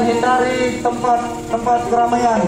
hindari tempat-tempat keramaian.